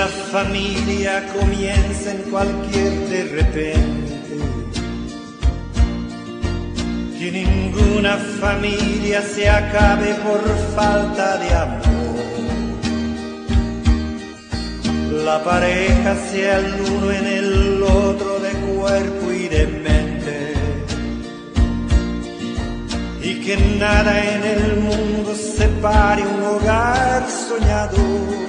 ninguna familia comienza en cualquier de repente. Que ninguna familia se acabe por falta de amor. La pareja sea el uno en el otro de cuerpo y de mente. Y que nada en el mundo separe un hogar soñador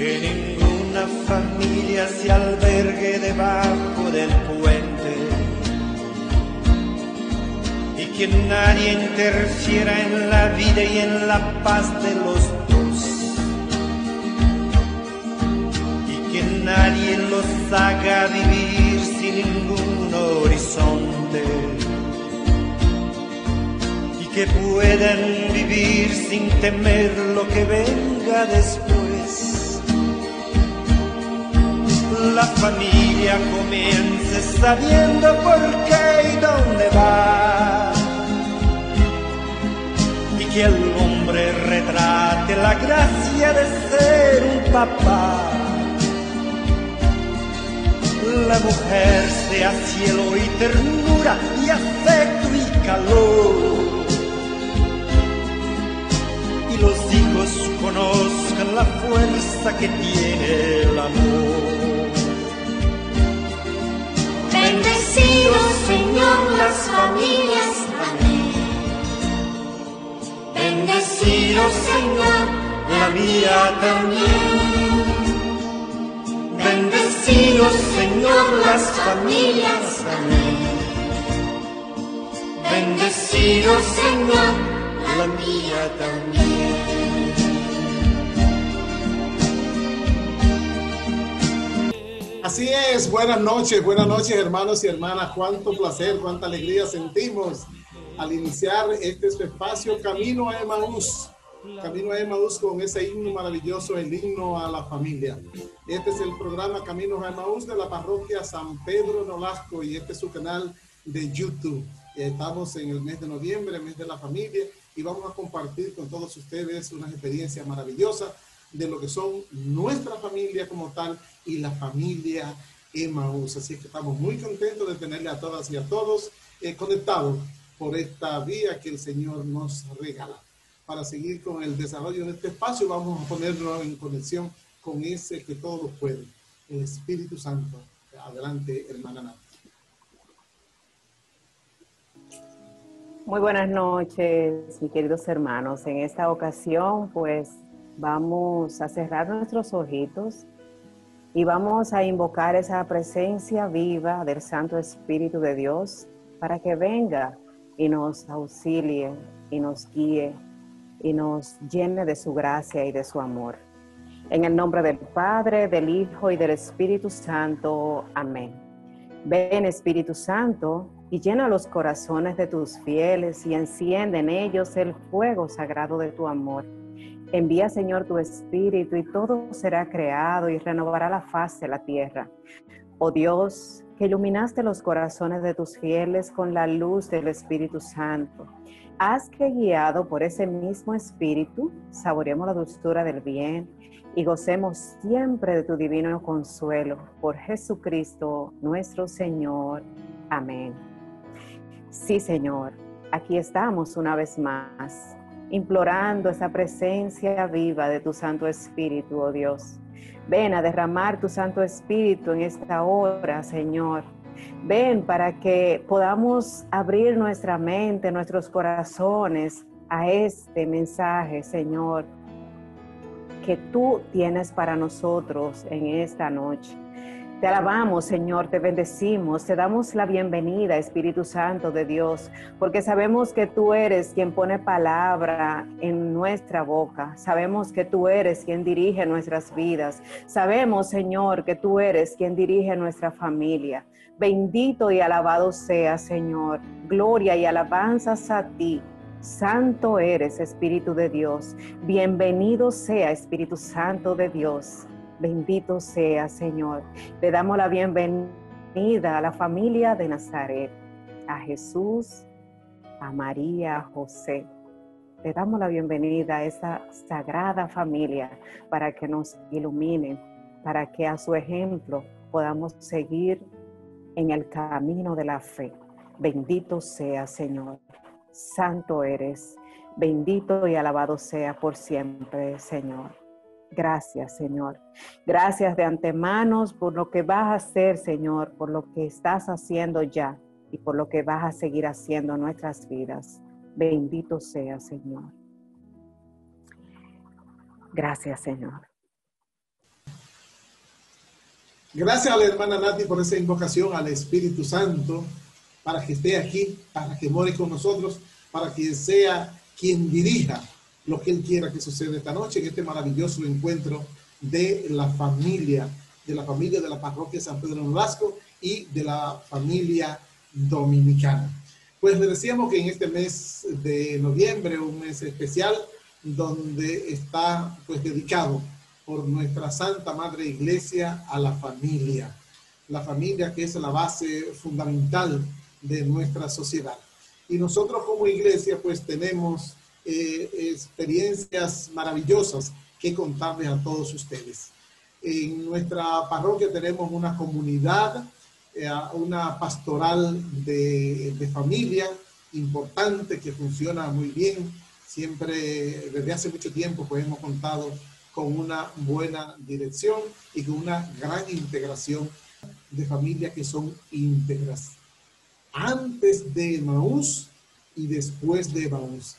que ninguna familia se albergue debajo del puente. Y que nadie interfiera en la vida y en la paz de los dos. Y que nadie los haga vivir sin ningún horizonte. Y que puedan vivir sin temer lo que venga después la familia comience sabiendo por qué y dónde va. Y que el hombre retrate la gracia de ser un papá. La mujer sea cielo y ternura y afecto y calor. Y los hijos conozcan la fuerza que tiene el amor. Bendecidos, Señor, las familias. Amén. Bendecidos, Señor, la mía también. Bendecidos, Señor, las familias. Amén. Bendecidos, Señor, la mía también. Así es, buenas noches, buenas noches hermanos y hermanas, cuánto placer, cuánta alegría sentimos al iniciar este su espacio Camino a Emaús, Camino a Emaús con ese himno maravilloso, el himno a la familia. Este es el programa Camino a Emaús de la parroquia San Pedro Nolasco y este es su canal de YouTube. Estamos en el mes de noviembre, el mes de la familia, y vamos a compartir con todos ustedes una experiencia maravillosa de lo que son nuestra familia como tal y la familia Emmaus. Así que estamos muy contentos de tenerle a todas y a todos eh, conectados por esta vía que el Señor nos regala. Para seguir con el desarrollo de este espacio, vamos a ponerlo en conexión con ese que todo lo puede, el Espíritu Santo. Adelante, hermana Nata. Muy buenas noches, mis queridos hermanos. En esta ocasión, pues vamos a cerrar nuestros ojitos y vamos a invocar esa presencia viva del Santo Espíritu de Dios para que venga y nos auxilie y nos guíe y nos llene de su gracia y de su amor. En el nombre del Padre, del Hijo y del Espíritu Santo. Amén. Ven Espíritu Santo y llena los corazones de tus fieles y enciende en ellos el fuego sagrado de tu amor. Envía, Señor, tu Espíritu y todo será creado y renovará la faz de la tierra. Oh Dios, que iluminaste los corazones de tus fieles con la luz del Espíritu Santo. Haz que guiado por ese mismo Espíritu, saboreemos la dulzura del bien y gocemos siempre de tu divino consuelo. Por Jesucristo nuestro Señor. Amén. Sí, Señor, aquí estamos una vez más implorando esa presencia viva de tu Santo Espíritu, oh Dios. Ven a derramar tu Santo Espíritu en esta hora, Señor. Ven para que podamos abrir nuestra mente, nuestros corazones a este mensaje, Señor, que tú tienes para nosotros en esta noche. Te alabamos, Señor, te bendecimos, te damos la bienvenida, Espíritu Santo de Dios, porque sabemos que tú eres quien pone palabra en nuestra boca, sabemos que tú eres quien dirige nuestras vidas, sabemos, Señor, que tú eres quien dirige nuestra familia. Bendito y alabado sea, Señor. Gloria y alabanzas a ti. Santo eres, Espíritu de Dios. Bienvenido sea, Espíritu Santo de Dios. Bendito sea, Señor. Le damos la bienvenida a la familia de Nazaret, a Jesús, a María, a José. le damos la bienvenida a esa sagrada familia para que nos ilumine, para que a su ejemplo podamos seguir en el camino de la fe. Bendito sea, Señor. Santo eres. Bendito y alabado sea por siempre, Señor. Gracias, Señor. Gracias de antemano por lo que vas a hacer, Señor, por lo que estás haciendo ya y por lo que vas a seguir haciendo en nuestras vidas. Bendito sea, Señor. Gracias, Señor. Gracias a la hermana Nati por esa invocación al Espíritu Santo para que esté aquí, para que more con nosotros, para que sea quien dirija lo que Él quiera que suceda esta noche en este maravilloso encuentro de la familia, de la familia de la parroquia San Pedro Nolasco y de la familia dominicana. Pues le decíamos que en este mes de noviembre, un mes especial, donde está pues dedicado por nuestra Santa Madre Iglesia a la familia. La familia que es la base fundamental de nuestra sociedad. Y nosotros como iglesia pues tenemos eh, experiencias maravillosas que contarles a todos ustedes. En nuestra parroquia tenemos una comunidad, eh, una pastoral de, de familia importante que funciona muy bien. Siempre, desde hace mucho tiempo, pues hemos contado con una buena dirección y con una gran integración de familias que son íntegras antes de Maús y después de Maús.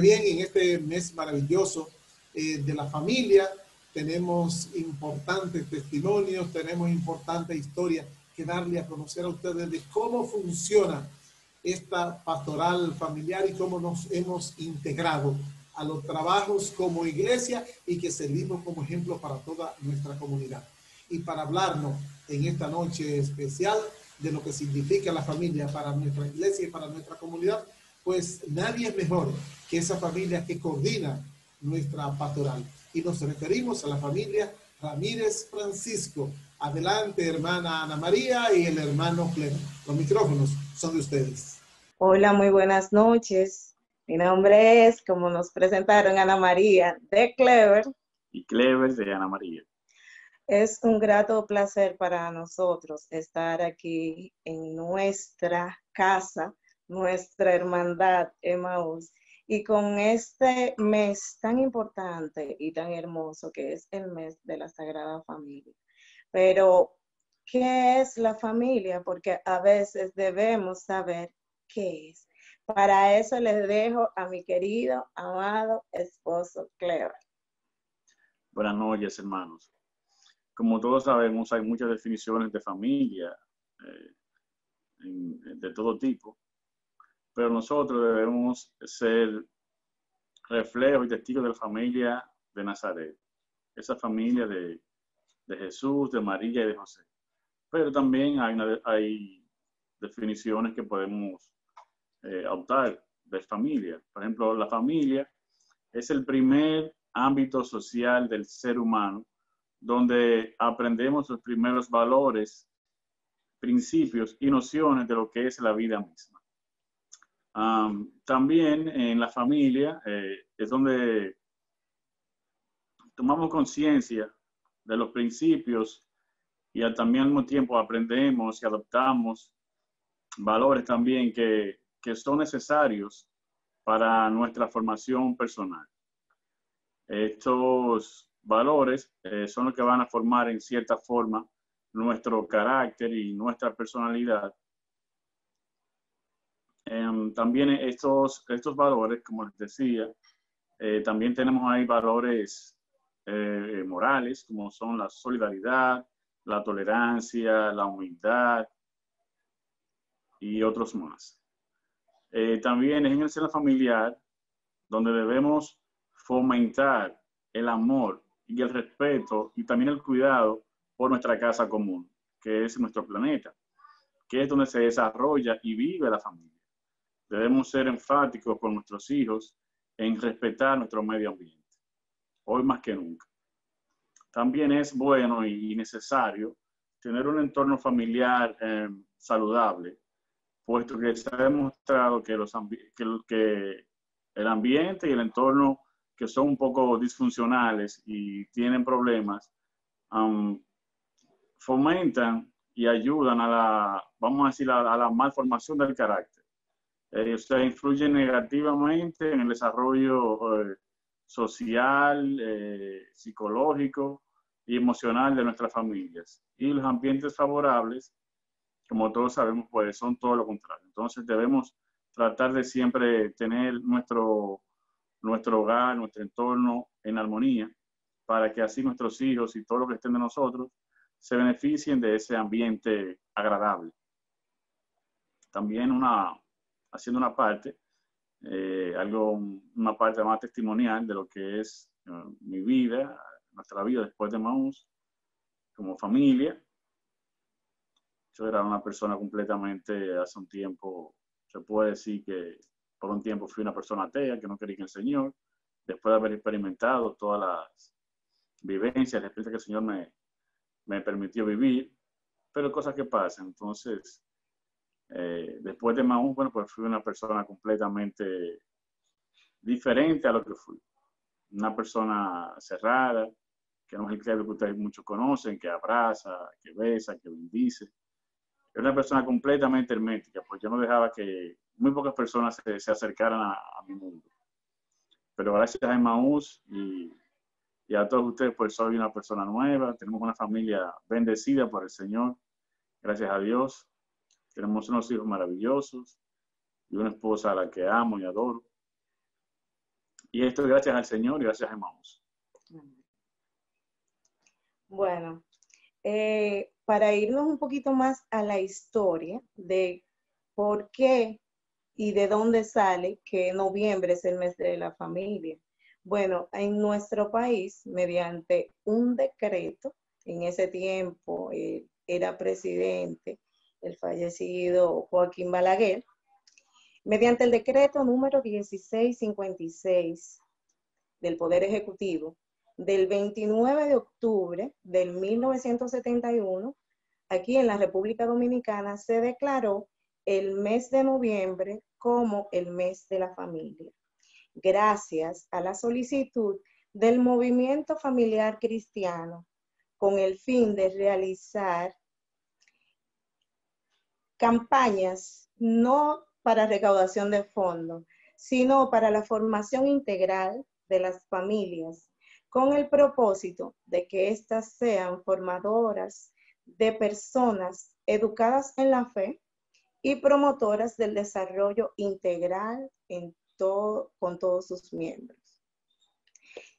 Bien, en este mes maravilloso eh, de la familia tenemos importantes testimonios, tenemos importantes historias que darle a conocer a ustedes de cómo funciona esta pastoral familiar y cómo nos hemos integrado a los trabajos como iglesia y que servimos como ejemplo para toda nuestra comunidad. Y para hablarnos en esta noche especial de lo que significa la familia para nuestra iglesia y para nuestra comunidad, pues nadie es mejor que esa familia que coordina nuestra pastoral. Y nos referimos a la familia Ramírez Francisco. Adelante, hermana Ana María y el hermano Clever. Los micrófonos son de ustedes. Hola, muy buenas noches. Mi nombre es, como nos presentaron, Ana María de Clever. Y Clever de Ana María. Es un grato placer para nosotros estar aquí en nuestra casa, nuestra hermandad Emmaus, y con este mes tan importante y tan hermoso que es el mes de la Sagrada Familia. Pero, ¿qué es la familia? Porque a veces debemos saber qué es. Para eso les dejo a mi querido, amado esposo Clever. Buenas noches, hermanos como todos sabemos, hay muchas definiciones de familia eh, de todo tipo, pero nosotros debemos ser reflejo y testigo de la familia de Nazaret, esa familia de, Jesús, de María y de José. Pero también hay, hay definiciones que podemos eh, optar de familia. Por ejemplo, la familia es el primer ámbito social del ser humano donde aprendemos los primeros valores, principios y nociones de lo que es la vida misma. También en la familia eh, es donde tomamos conciencia de los principios y también al mismo tiempo aprendemos y adoptamos valores también que, que son necesarios para nuestra formación personal. Estos valores eh, son los que van a formar en cierta forma nuestro carácter y nuestra personalidad. Em, también estos, estos valores, como les decía, eh, también tenemos ahí valores eh, morales, como son la solidaridad, la tolerancia, la humildad y otros más. también es en el seno familiar donde debemos fomentar el amor y el respeto y también el cuidado por nuestra casa común, que es nuestro planeta, que es donde se desarrolla y vive la familia. Debemos ser enfáticos con nuestros hijos en respetar nuestro medio ambiente, hoy más que nunca. También es bueno y necesario tener un entorno familiar eh, saludable, puesto que se ha demostrado que el ambiente y el entorno que son un poco disfuncionales y tienen problemas, fomentan y ayudan a la, vamos a decir, a, la malformación del carácter. Eh, o sea, influyen negativamente en el desarrollo eh, social, eh, psicológico y emocional de nuestras familias. Y los ambientes favorables, como todos sabemos, pues son todo lo contrario. Entonces debemos tratar de siempre tener nuestro, nuestro hogar, nuestro entorno en armonía, para que así nuestros hijos y todos los que estén de nosotros se beneficien de ese ambiente agradable. También una, haciendo una parte, eh, algo, una parte más testimonial de lo que es eh, mi vida, nuestra vida después de Maús, como familia. Yo era una persona completamente, hace un tiempo, se puede decir que por un tiempo fui una persona atea, que no quería en el Señor, después de haber experimentado todas las vivencias, la experiencia que el Señor me, me permitió vivir, pero cosas que pasan. Entonces, eh, después de Maús, bueno, pues fui una persona completamente diferente a lo que fui. Una persona cerrada, que no es el que ustedes muchos conocen, que abraza, que besa, que bendice. Era una persona completamente hermética, pues yo no dejaba que muy pocas personas se, acercaran a, a, mi mundo. Pero gracias a Maús y y a todos ustedes, pues soy una persona nueva, tenemos una familia bendecida por el Señor, gracias a Dios. Tenemos unos hijos maravillosos y una esposa a la que amo y adoro. Y esto gracias al Señor y gracias a. Bueno, eh, para irnos un poquito más a la historia de por qué y de dónde sale que noviembre es el mes de la familia. Bueno, en nuestro país, mediante un decreto, en ese tiempo eh, era presidente el fallecido Joaquín Balaguer, mediante el decreto número 1656 del Poder Ejecutivo del 29 de octubre del 1971, aquí en la República Dominicana se declaró el mes de noviembre como el mes de la familia gracias a la solicitud del movimiento familiar cristiano con el fin de realizar campañas no para recaudación de fondos, sino para la formación integral de las familias, con el propósito de que éstas sean formadoras de personas educadas en la fe y promotoras del desarrollo integral con todos sus miembros.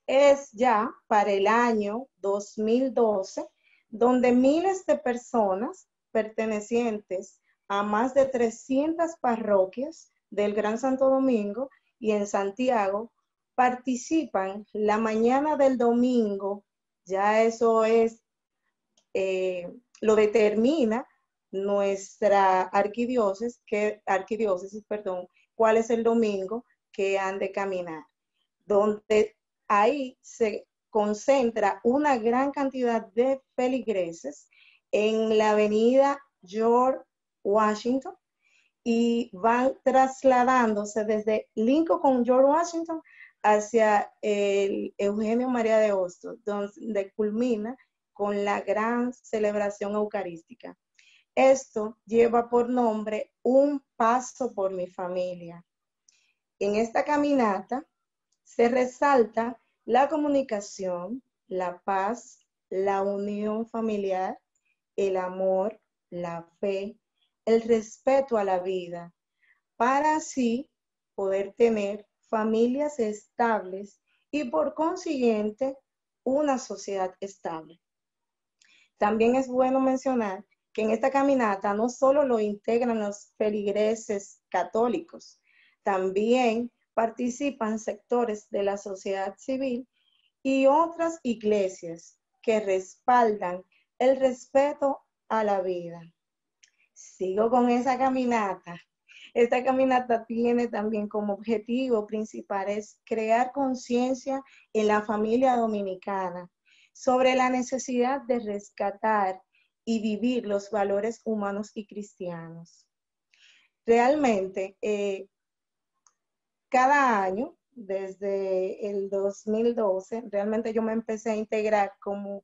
Es ya para el año 2012 donde miles de personas pertenecientes a más de 300 parroquias del Gran Santo Domingo y en Santiago participan la mañana del domingo, ya eso es, eh, lo determina nuestra arquidiócesis, que, arquidiócesis, perdón, cuál es el domingo que han de caminar, donde ahí se concentra una gran cantidad de feligreses en la avenida George Washington y van trasladándose desde Lincoln con George Washington hacia el Eugenio María de Hostos, donde culmina con la gran celebración eucarística. Esto lleva por nombre Un paso por mi familia. En esta caminata se resalta la comunicación, la paz, la unión familiar, el amor, la fe, el respeto a la vida, para así poder tener familias estables y por consiguiente una sociedad estable. También es bueno mencionar que en esta caminata no solo lo integran los feligreses católicos, también participan sectores de la sociedad civil y otras iglesias que respaldan el respeto a la vida. Sigo con esa caminata. Esta caminata tiene también como objetivo principal es crear conciencia en la familia dominicana sobre la necesidad de rescatar y vivir los valores humanos y cristianos. Realmente, eh, cada año, desde el 2012, realmente yo me empecé a integrar como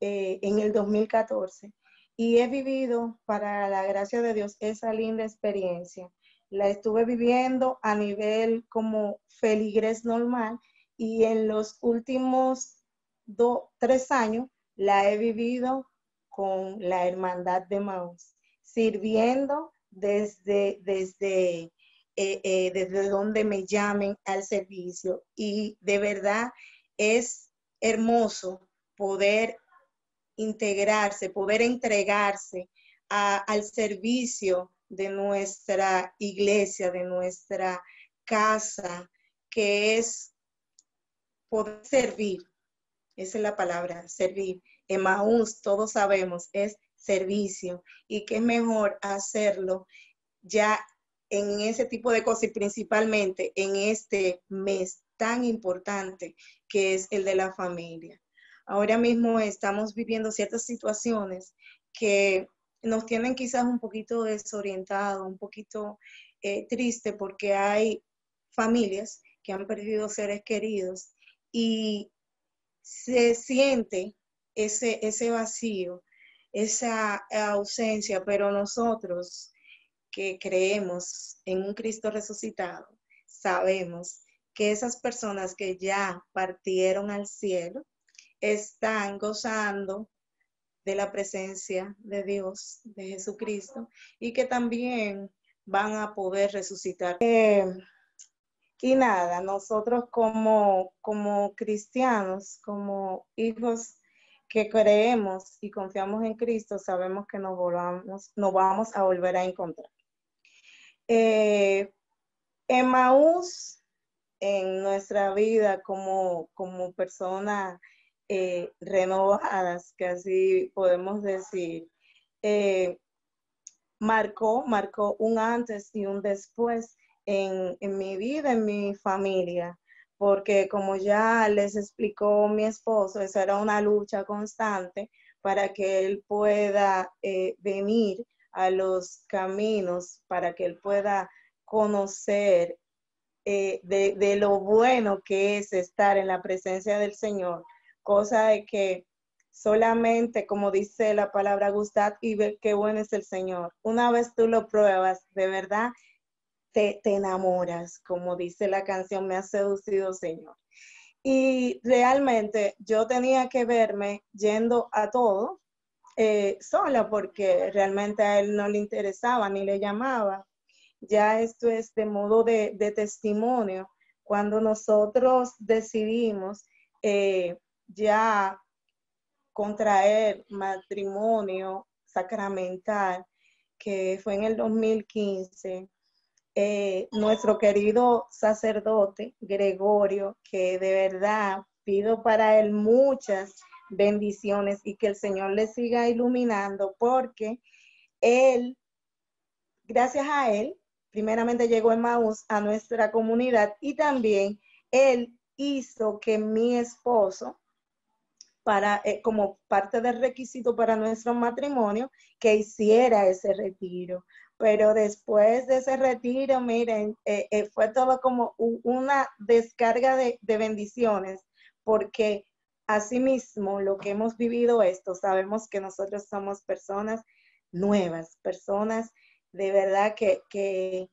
eh, en el 2014 y he vivido, para la gracia de Dios, esa linda experiencia. La estuve viviendo a nivel como feligres normal y en los últimos dos, tres años la he vivido con la hermandad de Maús, sirviendo desde, desde, eh, eh, desde donde me llamen al servicio. Y de verdad es hermoso poder integrarse, poder entregarse al servicio de nuestra iglesia, de nuestra casa, que es poder servir. Esa es la palabra, servir. Emaús, todos sabemos, es servicio y es mejor hacerlo ya en ese tipo de cosas y principalmente en este mes tan importante que es el de la familia. Ahora mismo estamos viviendo ciertas situaciones que nos tienen quizás un poquito desorientados, un poquito eh, triste porque hay familias que han perdido seres queridos y se siente ese, ese vacío, esa ausencia, pero nosotros que creemos en un Cristo resucitado, sabemos que esas personas que ya partieron al cielo están gozando de la presencia de Dios, de Jesucristo, y que también van a poder resucitar. Eh, y nada, nosotros como, como cristianos, como hijos que creemos y confiamos en Cristo, sabemos que nos, volvamos, nos vamos a volver a encontrar. Eh, Emmaús en nuestra vida como, como persona eh, renovadas, que así podemos decir, eh, marcó, marcó un antes y un después en, mi vida, en mi familia, porque como ya les explicó mi esposo, esa era una lucha constante para que él pueda eh, venir a los caminos, para que él pueda conocer de, lo bueno que es estar en la presencia del Señor cosa de que solamente, como dice la palabra, gustar y ver qué bueno es el Señor. Una vez tú lo pruebas, de verdad, te, enamoras, como dice la canción, me ha seducido Señor. Y realmente yo tenía que verme yendo a todo eh, sola porque realmente a él no le interesaba ni le llamaba. Ya esto es de modo de, testimonio. Cuando nosotros decidimos eh, ya contraer matrimonio sacramental, que fue en el 2015, eh, nuestro querido sacerdote Gregorio, que de verdad pido para él muchas bendiciones y que el Señor le siga iluminando, porque él, gracias a él, primeramente llegó en Maús a nuestra comunidad y también él hizo que mi esposo para, eh, como parte del requisito para nuestro matrimonio, que hiciera ese retiro. Pero después de ese retiro, miren, eh, eh, fue todo como una descarga de, bendiciones, porque asimismo lo que hemos vivido esto, sabemos que nosotros somos personas nuevas, personas de verdad que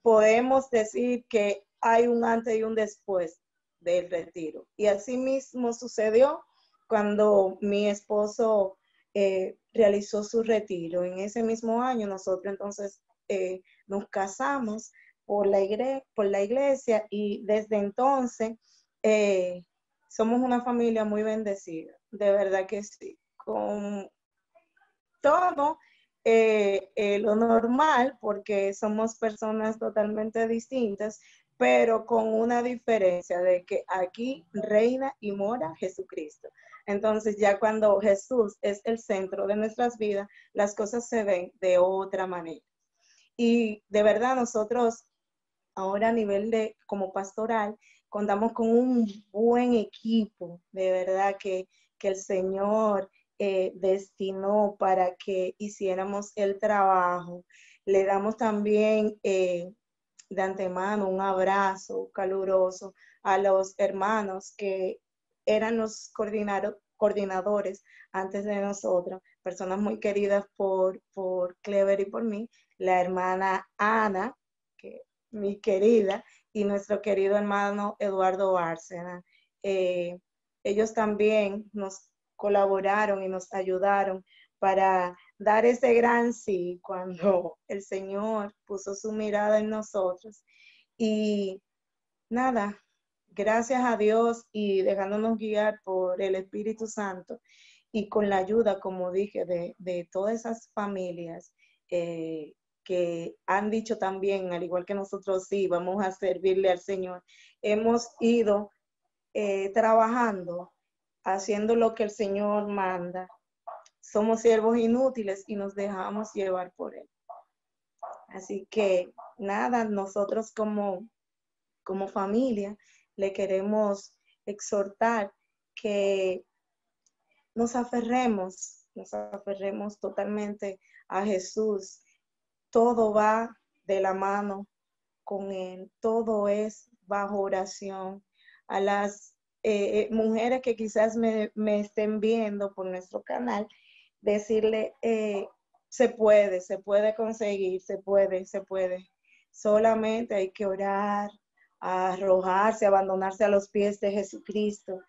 podemos decir que hay un antes y un después del retiro. Y así mismo sucedió cuando mi esposo eh, realizó su retiro. En ese mismo año nosotros entonces eh, nos casamos por la, por la iglesia y desde entonces eh, somos una familia muy bendecida, de verdad que sí, con todo lo normal, porque somos personas totalmente distintas, pero con una diferencia de que aquí reina y mora Jesucristo. Entonces ya cuando Jesús es el centro de nuestras vidas, las cosas se ven de otra manera. Y de verdad nosotros ahora a nivel de como pastoral contamos con un buen equipo, de verdad que, el Señor eh, destinó para que hiciéramos el trabajo. Le damos también eh, de antemano un abrazo caluroso a los hermanos que eran los coordinadores antes de nosotros, personas muy queridas por, por Clever y por mí, la hermana Ana, que mi querida, y nuestro querido hermano Eduardo Bárcena. Eh, ellos también nos colaboraron y nos ayudaron para dar ese gran sí cuando el Señor puso su mirada en nosotros. Y nada, gracias a Dios y dejándonos guiar por el Espíritu Santo y con la ayuda, como dije, de, todas esas familias eh, que han dicho también, al igual que nosotros, sí, vamos a servirle al Señor. Hemos ido eh, trabajando, haciendo lo que el Señor manda. Somos siervos inútiles y nos dejamos llevar por Él. Así que nada, nosotros como, como familia le queremos exhortar que nos aferremos, nos aferremos totalmente a Jesús, todo va de la mano con Él, todo es bajo oración. A las eh, eh, mujeres que quizás me, estén viendo por nuestro canal, decirle, eh, se puede, se puede conseguir, se puede, se puede. Solamente hay que orar, arrojarse, abandonarse a los pies de Jesucristo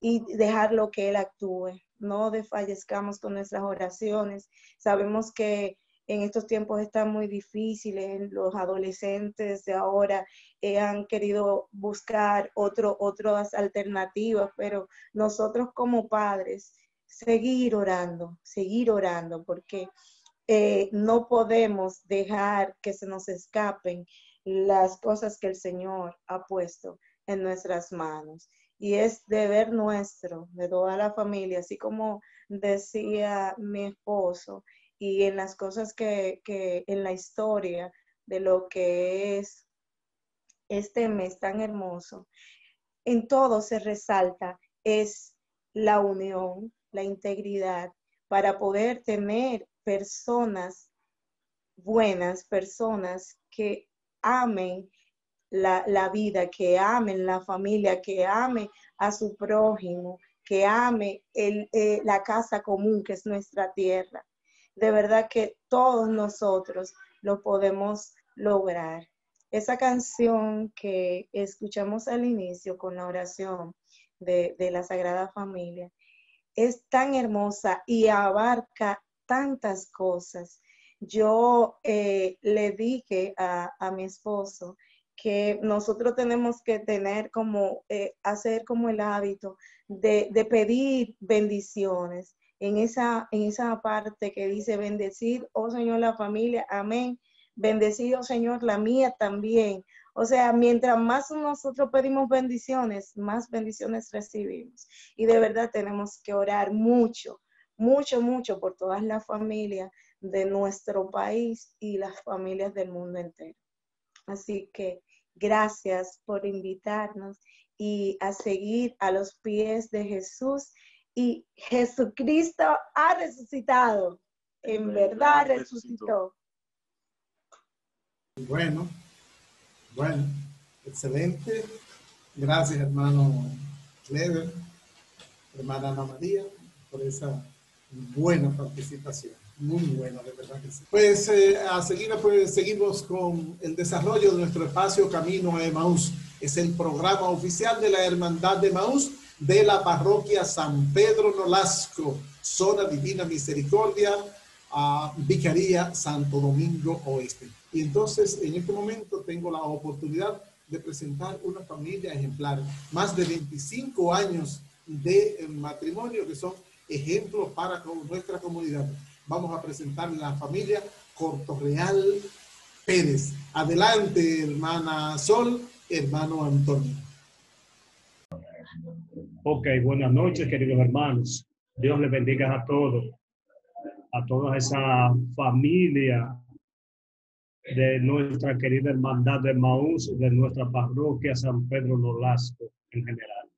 y dejarlo que Él actúe. No desfallezcamos con nuestras oraciones. Sabemos que en estos tiempos están muy difíciles. Los adolescentes de ahora eh, han querido buscar otro, otras alternativas, pero nosotros como padres, seguir orando, seguir orando, porque eh, no podemos dejar que se nos escapen las cosas que el Señor ha puesto en nuestras manos. Y es deber nuestro, de toda la familia, así como decía mi esposo, y en las cosas que, en la historia de lo que es este mes tan hermoso, en todo se resalta es la unión, la integridad, para poder tener personas buenas, personas que amen la, vida, que amen la familia, que ame a su prójimo, que ame el, eh, la casa común que es nuestra tierra de verdad que todos nosotros lo podemos lograr. Esa canción que escuchamos al inicio con la oración de, la Sagrada Familia es tan hermosa y abarca tantas cosas. Yo eh, le dije a, mi esposo que nosotros tenemos que tener como, eh, hacer como el hábito de, de pedir bendiciones, en esa, en esa parte que dice, bendecir, oh Señor, la familia, amén. Bendecido, oh Señor, la mía también. O sea, mientras más nosotros pedimos bendiciones, más bendiciones recibimos. Y de verdad tenemos que orar mucho, mucho, mucho por todas las familias de nuestro país y las familias del mundo entero. Así que gracias por invitarnos y a seguir a los pies de Jesús y Jesucristo ha resucitado. En verdad resucitó. Bueno, bueno, excelente. Gracias, hermano Clever, hermana Ana María, por esa buena participación. Muy buena, de verdad que sí. Pues eh, a seguir, pues seguimos con el desarrollo de nuestro espacio Camino a Emaús. Es el programa oficial de la Hermandad de Emaús de la parroquia San Pedro Nolasco, zona Divina Misericordia, Vicaría Santo Domingo Oeste. Y entonces en este momento tengo la oportunidad de presentar una familia ejemplar, más de 25 años de matrimonio que son ejemplos para nuestra comunidad. Vamos a presentar la familia Cortorreal Pérez. Adelante, hermana Sol, hermano Antonio. Ok, buenas noches, queridos hermanos. Dios les bendiga a todos, a toda esa familia de nuestra querida hermandad de Maús, de nuestra parroquia San Pedro Nolasco en general.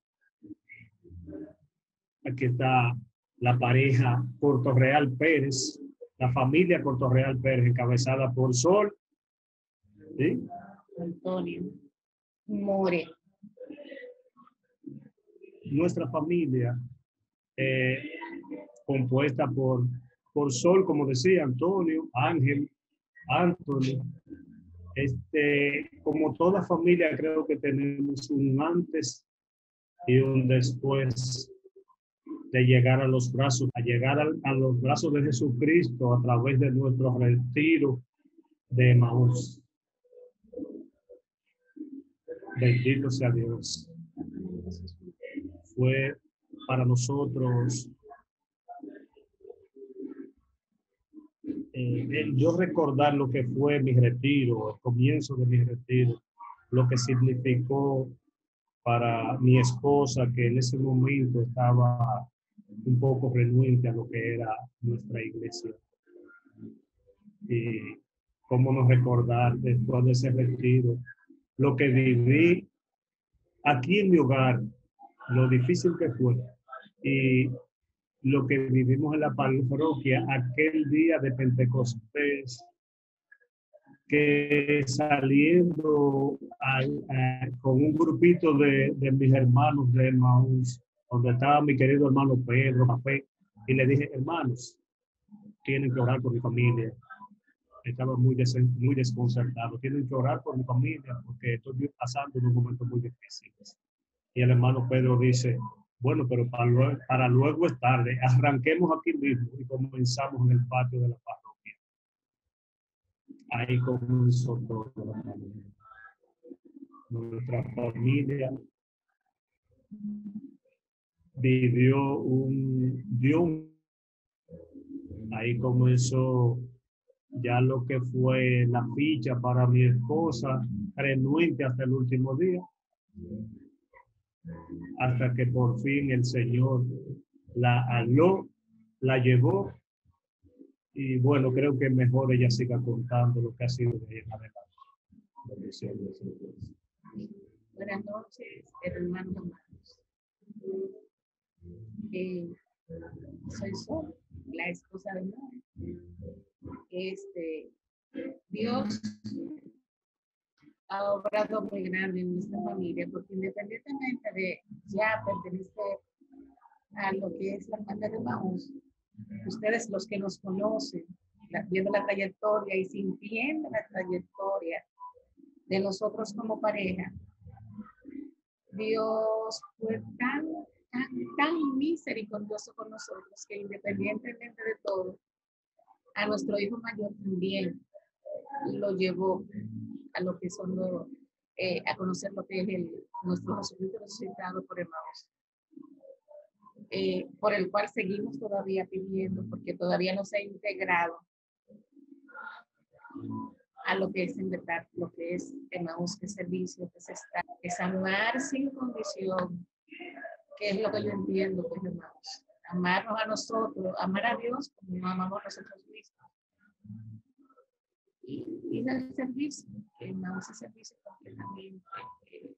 Aquí está la pareja Puerto Real Pérez, la familia Puerto Real Pérez, encabezada por Sol, Antonio More. Nuestra familia, eh, compuesta por, por Sol, como decía Antonio, Ángel, Anthony, este, como toda familia creo que tenemos un antes y un después de llegar a los brazos, a llegar a, los brazos de Jesucristo a través de nuestro retiro de Maús. Bendito sea Dios. Fue para nosotros eh, yo recordar lo que fue mi retiro, el comienzo de mi retiro, lo que significó para mi esposa que en ese momento estaba un poco renuente a lo que era nuestra iglesia. Y cómo nos recordar después de ese retiro lo que viví aquí en mi hogar, lo difícil que fue y lo que vivimos en la parroquia aquel día de Pentecostés, que saliendo con un grupito de, de mis hermanos de Maús, donde estaba mi querido hermano Pedro, Café, y le dije, hermanos, tienen que orar por mi familia. Estaba muy, muy desconcertado. Tienen que orar por mi familia porque estoy pasando un momento muy difícil. Y el hermano Pedro dice, bueno, pero para luego, para luego es tarde. Arranquemos aquí mismo y comenzamos en el patio de la parroquia. Ahí comenzó todo. Nuestra familia vivió un, dio ahí comenzó ya lo que fue la ficha para mi esposa, renuente hasta el último día, hasta que por fin el Señor la aló, la llevó, y bueno, creo que mejor ella siga contando lo que ha sido de en adelante. Buenas noches, hermanos eh, soy Sol, la esposa de Noé. Este, Dios ha obrado muy grande en nuestra familia, porque independientemente de ya pertenecer a lo que es la familia de Maús, ustedes los que nos conocen, viendo la trayectoria y sintiendo la trayectoria de nosotros como pareja, Dios fue tan tan, misericordioso con nosotros que independientemente de todo, a nuestro hijo mayor también lo llevó a lo que son eh, a conocer lo que es el, nuestro Jesucristo resucitado por Emmaus. Eh, por el cual seguimos todavía pidiendo, porque todavía no se ha integrado a lo que es en verdad, lo que es Emmaus, que es servicio, que es estar, es amar sin condición, que es lo que yo entiendo, pues hermanos. Amarnos a nosotros, amar a Dios como amamos nosotros mismos. Y, y el servicio, que amamos el servicio completamente. Eh,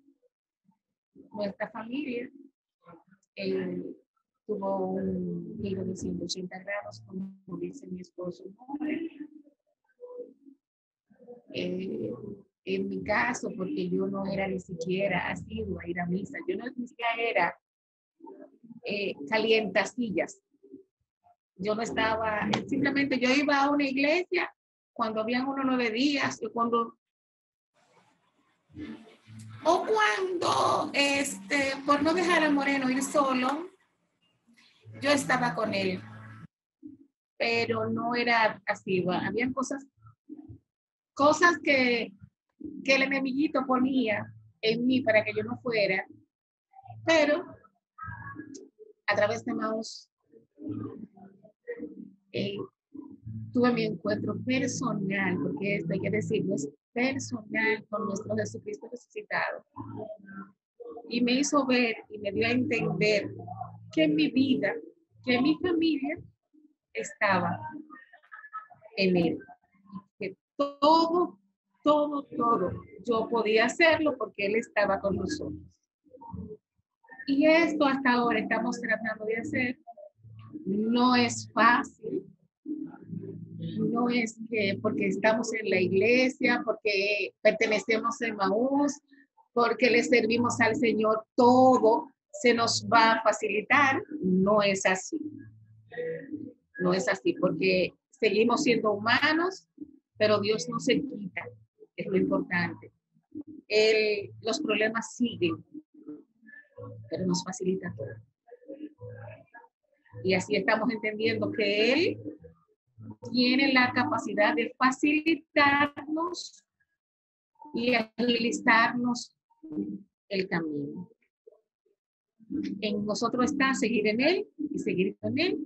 nuestra familia eh, tuvo un giro de 180 grados, como dice mi esposo. Eh, en mi caso, porque yo no era ni siquiera asidua a ir a misa, yo no ni siquiera era eh. Yo no estaba, simplemente yo iba a una iglesia cuando habían unos nueve días y cuando o cuando, este, por no dejar a Moreno ir solo, yo estaba con él, pero no era así. Habían cosas, cosas que, que el enemiguito ponía en mí para que yo no fuera, pero a través de Maus eh, tuve mi encuentro personal, porque esto hay que decirlo, es personal con nuestro Jesucristo resucitado. Y me hizo ver y me dio a entender que mi vida, que mi familia estaba en Él. Que todo, todo, todo, yo podía hacerlo porque Él estaba con nosotros. Y esto hasta ahora estamos tratando de hacer. No es fácil. No es que porque estamos en la iglesia, porque pertenecemos a Maús, porque le servimos al Señor, todo se nos va a facilitar. No es así. No es así, porque seguimos siendo humanos, pero Dios no se quita, es lo importante. los problemas siguen, pero nos facilita todo. Y así estamos entendiendo que Él tiene la capacidad de facilitarnos y agilizarnos el camino. En nosotros está seguir en Él y seguir con Él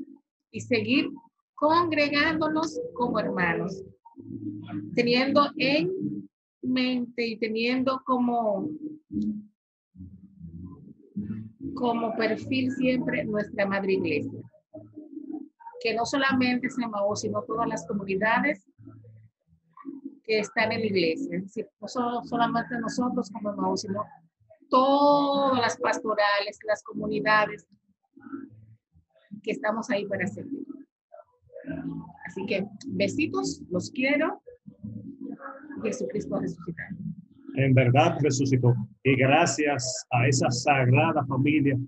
y seguir congregándonos como hermanos, teniendo en mente y teniendo como como perfil siempre nuestra madre iglesia. Que no solamente se Maú, sino todas las comunidades que están en la iglesia. no solo, solamente nosotros como Maú, sino todas las pastorales, las comunidades que estamos ahí para servir. Así que besitos, los quiero. Jesucristo resucitado en verdad resucitó. Y gracias a esa sagrada familia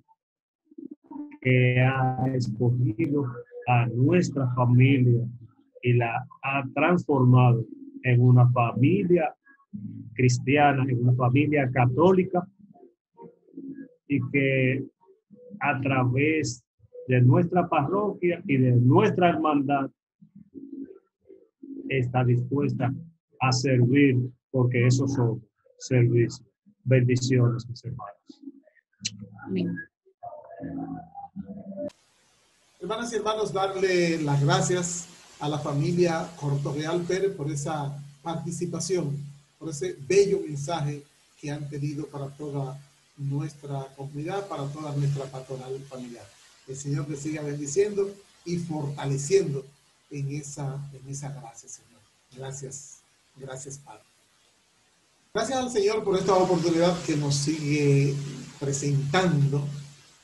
que ha escogido a nuestra familia y la ha transformado en una familia cristiana, en una familia católica y que a través de nuestra parroquia y de nuestra hermandad está dispuesta a servir porque eso son servicio. Bendiciones, mis hermanos. Hermanas y hermanos, darle las gracias a la familia Cortorreal Pérez por esa participación, por ese bello mensaje que han tenido para toda nuestra comunidad, para toda nuestra pastoral familiar. El Señor les siga bendiciendo y fortaleciendo en esa, en esa gracia, Señor. Gracias, gracias, Padre. Gracias al Señor por esta oportunidad que nos sigue presentando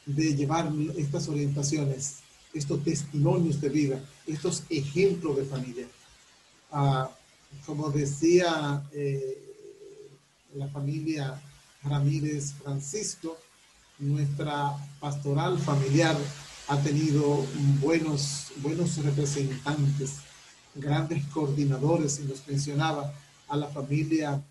de llevar estas orientaciones, estos testimonios de vida, estos ejemplos de familia. Ah, como decía eh, la familia Ramírez Francisco, nuestra pastoral familiar ha tenido buenos, buenos representantes, grandes coordinadores, y nos mencionaba a la familia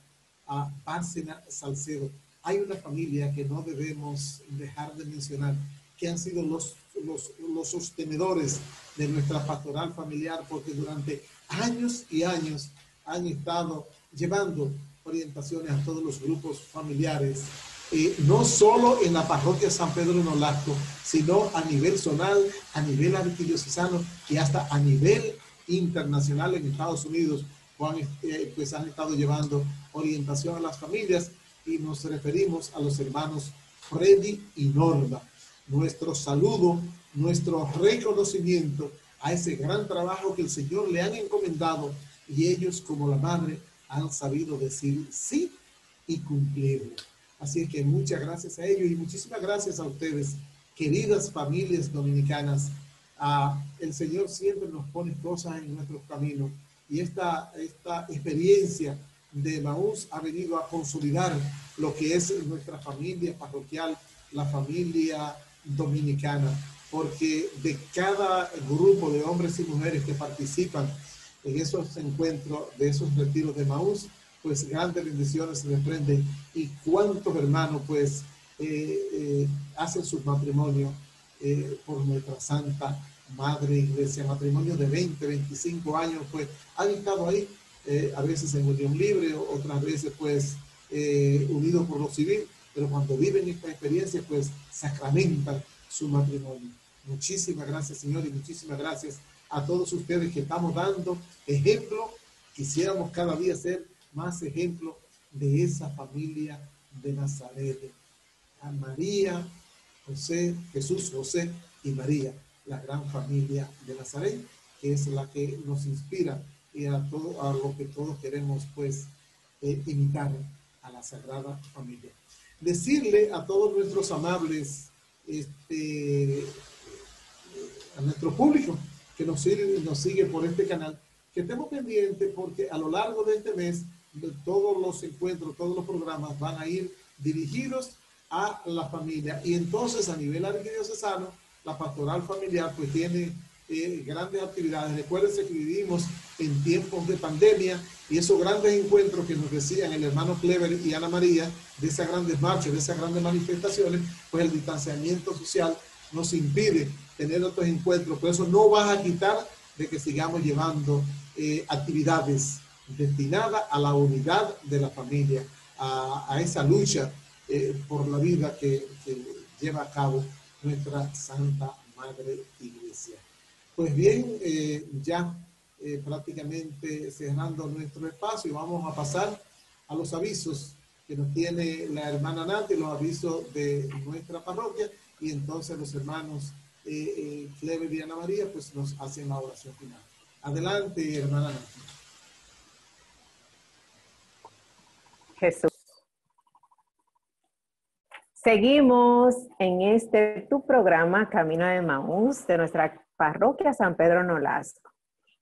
a Bárcena Salcedo. Hay una familia que no debemos dejar de mencionar, que han sido los, los, los sostenedores de nuestra pastoral familiar, porque durante años y años han estado llevando orientaciones a todos los grupos familiares, eh, no solo en la parroquia San Pedro de Nolasco, sino a nivel zonal, a nivel arquidiocesano y hasta a nivel internacional en Estados Unidos, eh, pues han estado llevando orientación a las familias y nos referimos a los hermanos Freddy y Norma. Nuestro saludo, nuestro reconocimiento a ese gran trabajo que el Señor le han encomendado y ellos como la madre han sabido decir sí y cumplirlo. Así que muchas gracias a ellos y muchísimas gracias a ustedes, queridas familias dominicanas. Ah, el Señor siempre nos pone cosas en nuestros caminos y esta, esta experiencia de Maús ha venido a consolidar lo que es nuestra familia parroquial, la familia dominicana, porque de cada grupo de hombres y mujeres que participan en esos encuentros, de esos retiros de Maús, pues grandes bendiciones se desprenden y cuántos hermanos pues eh, eh, hacen su matrimonio eh, por nuestra santa madre iglesia, matrimonio de 20, 25 años, pues han estado ahí, a veces en unión libre, otras veces pues unidos por lo civil, pero cuando viven esta experiencia, pues sacramentan su matrimonio. Muchísimas gracias, Señor, y muchísimas gracias a todos ustedes que estamos dando ejemplo. Quisiéramos cada día ser más ejemplo de esa familia de Nazaret. A María, José, Jesús, José y María la gran familia de Nazaret, que es la que nos inspira y a, todo, a lo que todos queremos pues eh, imitar a la Sagrada Familia. Decirle a todos nuestros amables, este, a nuestro público que nos sigue, nos sigue por este canal, que estemos pendientes porque a lo largo de este mes todos los encuentros, todos los programas van a ir dirigidos a la familia. Y entonces a nivel arquidiocesano la pastoral familiar pues tiene grandes actividades. Recuérdense que vivimos en tiempos de pandemia y esos grandes encuentros que nos decían el hermano Clever y Ana María, de esas grandes marchas, de esas grandes manifestaciones, pues el distanciamiento social nos impide tener otros encuentros. Por eso no vas a quitar de que sigamos llevando eh, actividades destinadas a la unidad de la familia, a, esa lucha eh, por la vida que lleva a cabo nuestra Santa Madre Iglesia. Pues bien, eh, ya eh, prácticamente cerrando nuestro espacio, vamos a pasar a los avisos que nos tiene la hermana Nati, los avisos de nuestra parroquia, y entonces los hermanos eh, eh y Ana María pues nos hacen la oración final. Adelante, hermana Nati. Jesús. Seguimos en este tu programa Camino de Maús de nuestra parroquia San Pedro Nolasco.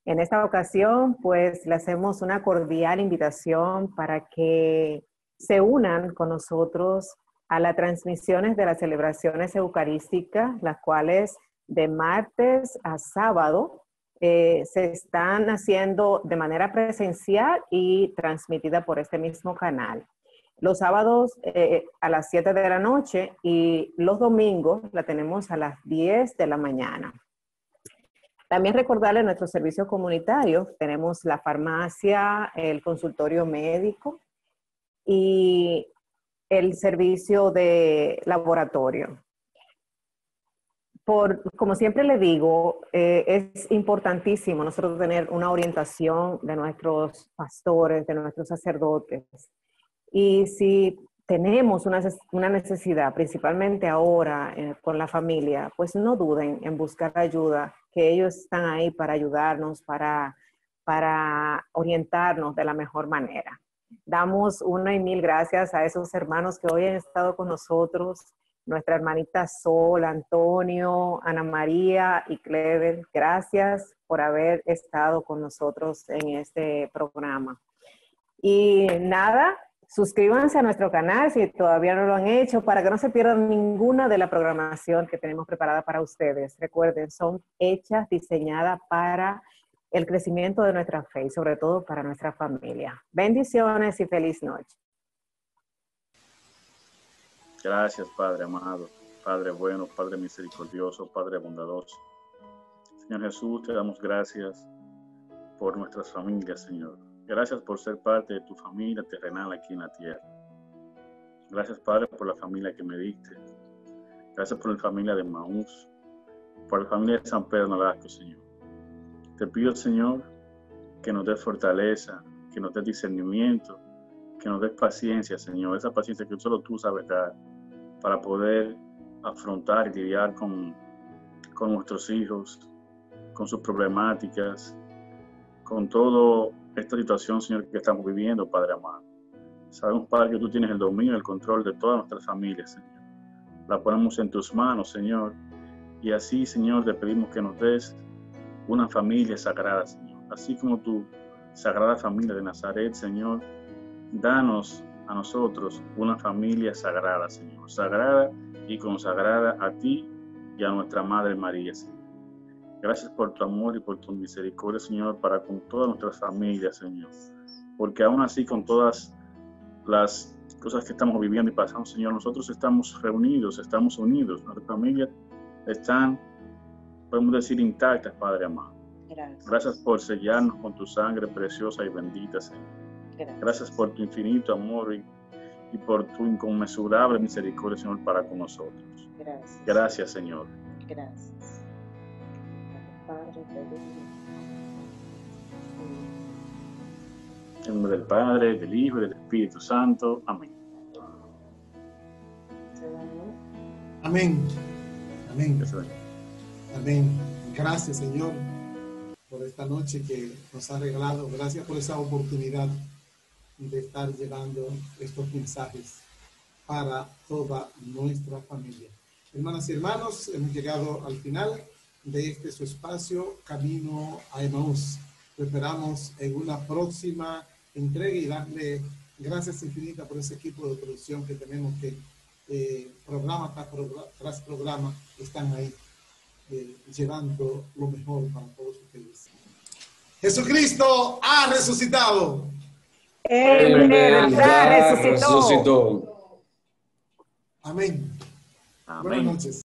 En esta ocasión, pues le hacemos una cordial invitación para que se unan con nosotros a las transmisiones de las celebraciones eucarísticas, las cuales de martes a sábado eh, se están haciendo de manera presencial y transmitida por este mismo canal. Los sábados eh, a las 7 de la noche y los domingos la tenemos a las 10 de la mañana. También recordarle nuestro servicio comunitario. Tenemos la farmacia, el consultorio médico y el servicio de laboratorio. Por, como siempre le digo, eh, es importantísimo nosotros tener una orientación de nuestros pastores, de nuestros sacerdotes. Y si tenemos una, una necesidad, principalmente ahora eh, con la familia, pues no duden en buscar ayuda, que ellos están ahí para ayudarnos, para, para orientarnos de la mejor manera. Damos una y mil gracias a esos hermanos que hoy han estado con nosotros, nuestra hermanita Sol, Antonio, Ana María y Clever. Gracias por haber estado con nosotros en este programa. Y nada, Suscríbanse a nuestro canal si todavía no lo han hecho para que no se pierdan ninguna de la programación que tenemos preparada para ustedes. Recuerden, son hechas, diseñadas para el crecimiento de nuestra fe y sobre todo para nuestra familia. Bendiciones y feliz noche. Gracias, Padre amado, Padre bueno, Padre misericordioso, Padre bondadoso. Señor Jesús, te damos gracias por nuestras familias, Señor Gracias por ser parte de tu familia terrenal aquí en la tierra. Gracias, Padre, por la familia que me diste. Gracias por la familia de Maús, por la familia de San Pedro Nolasco, Señor. Te pido, Señor, que nos des fortaleza, que nos des discernimiento, que nos des paciencia, Señor, esa paciencia que solo tú sabes dar para poder afrontar y lidiar con, con nuestros hijos, con sus problemáticas, con todo esta situación, Señor, que estamos viviendo, Padre amado. Sabemos, Padre, que tú tienes el dominio, el control de todas nuestras familias, Señor. La ponemos en tus manos, Señor. Y así, Señor, te pedimos que nos des una familia sagrada, Señor. Así como tu sagrada familia de Nazaret, Señor, danos a nosotros una familia sagrada, Señor. Sagrada y consagrada a ti y a nuestra Madre María, Señor. Gracias por tu amor y por tu misericordia, Señor, para con todas nuestras familias, Señor. Porque aún así, con todas las cosas que estamos viviendo y pasando, Señor, nosotros estamos reunidos, estamos unidos. Nuestras familias están, podemos decir, intactas, Padre amado. Gracias. Gracias por sellarnos con tu sangre preciosa y bendita, Señor. Gracias, Gracias por tu infinito amor y, y, por tu inconmensurable misericordia, Señor, para con nosotros. Gracias. Gracias, Señor. Gracias. En nombre del Padre, del Hijo y del Espíritu Santo. Amén. Amén. Amén. Amén. Gracias, Señor, por esta noche que nos ha regalado. Gracias por esa oportunidad de estar llevando estos mensajes para toda nuestra familia. Hermanas y hermanos, hemos llegado al final de este su espacio Camino a Emaús. Lo esperamos en una próxima entrega y darle gracias infinitas por ese equipo de producción que tenemos que eh, programa tras programa, están ahí eh, llevando lo mejor para todos ustedes. Jesucristo ha resucitado. Él resucitó. Amén. Buenas noches.